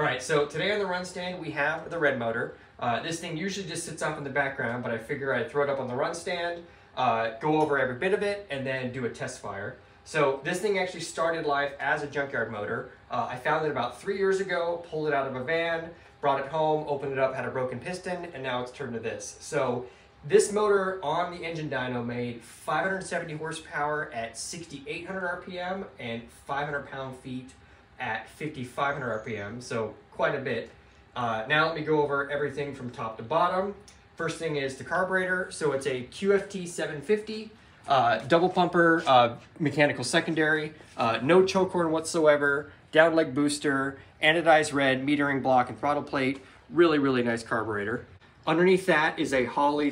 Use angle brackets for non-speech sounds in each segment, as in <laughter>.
All right, so today on the run stand we have the red motor. Uh, this thing usually just sits off in the background, but I figure I'd throw it up on the run stand, uh, go over every bit of it, and then do a test fire. So this thing actually started life as a junkyard motor. Uh, I found it about three years ago, pulled it out of a van, brought it home, opened it up, had a broken piston, and now it's turned to this. So this motor on the engine dyno made 570 horsepower at 6,800 RPM and 500 pound-feet at 5,500 RPM, so quite a bit. Uh, now let me go over everything from top to bottom. First thing is the carburetor. So it's a QFT 750, uh, double pumper, uh, mechanical secondary, uh, no choke horn whatsoever, down leg booster, anodized red, metering block and throttle plate. Really, really nice carburetor. Underneath that is a Holley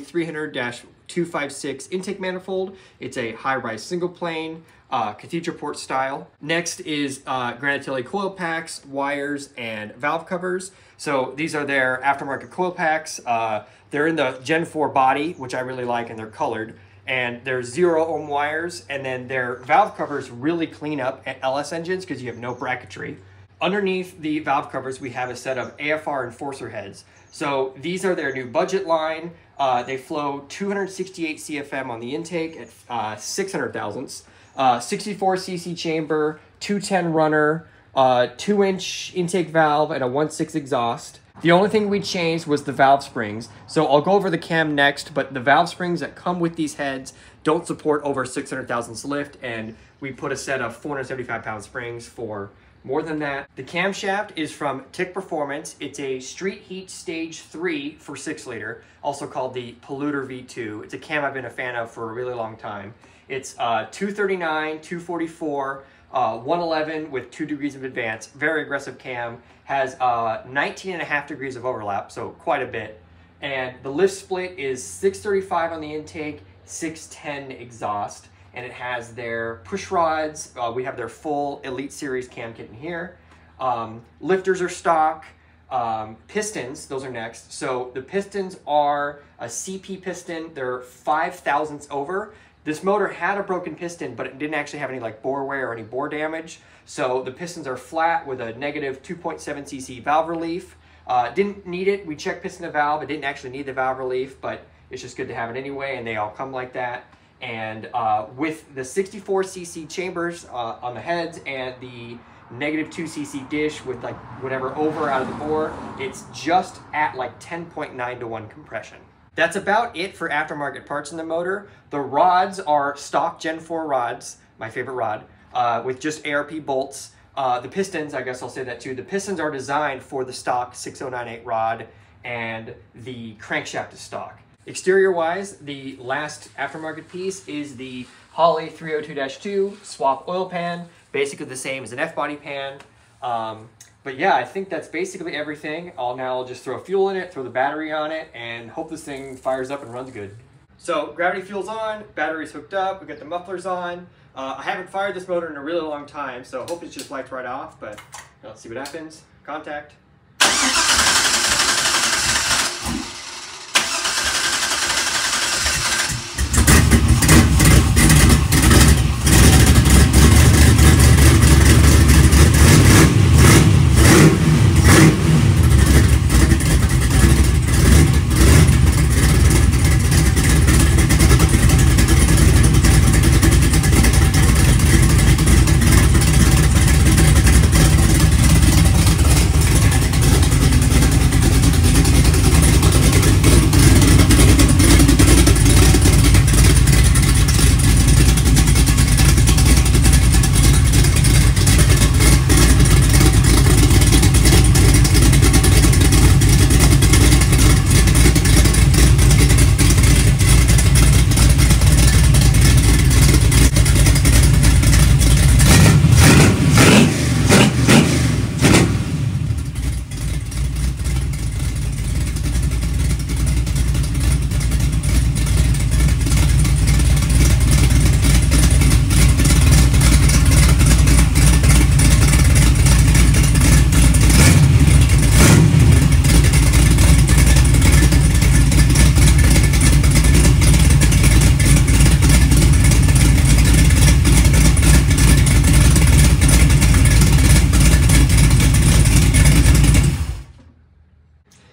300-256 intake manifold. It's a high-rise single plane, uh, cathedral port style. Next is uh, Granatelli coil packs, wires, and valve covers. So these are their aftermarket coil packs. Uh, they're in the Gen 4 body, which I really like, and they're colored. And they're zero ohm wires, and then their valve covers really clean up at LS engines because you have no bracketry. Underneath the valve covers, we have a set of AFR enforcer heads. So these are their new budget line. Uh, they flow 268 CFM on the intake at uh, 600 thousandths, uh, 64 cc chamber, 210 runner, uh, 2 inch intake valve, and a 1.6 exhaust. The only thing we changed was the valve springs. So I'll go over the cam next, but the valve springs that come with these heads don't support over 600 thousandths lift, and we put a set of 475 pound springs for more than that, the camshaft is from Tick Performance. It's a Street Heat Stage 3 for 6 liter, also called the Polluter V2. It's a cam I've been a fan of for a really long time. It's uh, 239, 244, uh, 111 with 2 degrees of advance. Very aggressive cam. Has uh, 19 and a half degrees of overlap, so quite a bit. And the lift split is 635 on the intake, 610 exhaust and it has their push rods. Uh, we have their full Elite Series cam kit in here. Um, lifters are stock. Um, pistons, those are next. So the pistons are a CP piston. They're five thousandths over. This motor had a broken piston, but it didn't actually have any like bore wear or any bore damage. So the pistons are flat with a negative 2.7 cc valve relief. Uh, didn't need it. We checked piston to valve. It didn't actually need the valve relief, but it's just good to have it anyway, and they all come like that. And uh, with the 64cc chambers uh, on the heads and the negative 2cc dish with like whatever over out of the bore, it's just at like 10.9 to 1 compression. That's about it for aftermarket parts in the motor. The rods are stock Gen 4 rods, my favorite rod, uh, with just ARP bolts. Uh, the pistons, I guess I'll say that too, the pistons are designed for the stock 6098 rod and the crankshaft is stock. Exterior wise, the last aftermarket piece is the Holley 302-2 swap oil pan, basically the same as an F-body pan. Um, but yeah, I think that's basically everything. I'll now just throw fuel in it, throw the battery on it, and hope this thing fires up and runs good. So gravity fuel's on, battery's hooked up, we got the mufflers on. Uh, I haven't fired this motor in a really long time, so I hope it just lights right off, but let's see what happens. Contact.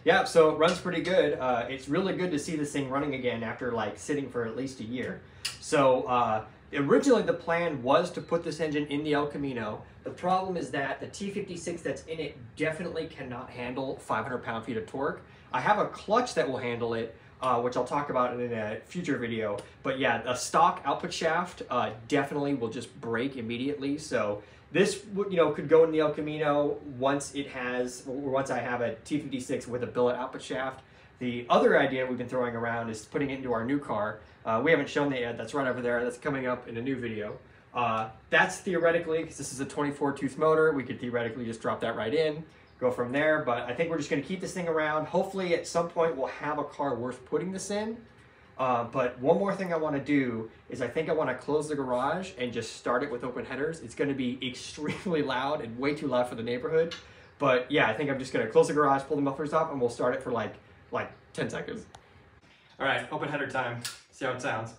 Yeah, so it runs pretty good. Uh, it's really good to see this thing running again after like sitting for at least a year. So uh, originally the plan was to put this engine in the El Camino. The problem is that the T56 that's in it definitely cannot handle 500 pound-feet of torque. I have a clutch that will handle it, uh, which I'll talk about in a future video. But yeah, a stock output shaft uh, definitely will just break immediately. So this, you know, could go in the El Camino once it has, once I have a T56 with a billet output shaft. The other idea we've been throwing around is putting it into our new car. Uh, we haven't shown that yet. That's right over there. That's coming up in a new video. Uh, that's theoretically, because this is a 24 tooth motor, we could theoretically just drop that right in, go from there. But I think we're just going to keep this thing around. Hopefully at some point we'll have a car worth putting this in. Uh, but one more thing I want to do is I think I want to close the garage and just start it with open headers. It's going to be <laughs> extremely loud and way too loud for the neighborhood. But yeah, I think I'm just going to close the garage, pull the mufflers off, and we'll start it for like like 10 seconds. All right, open header time. See how it sounds.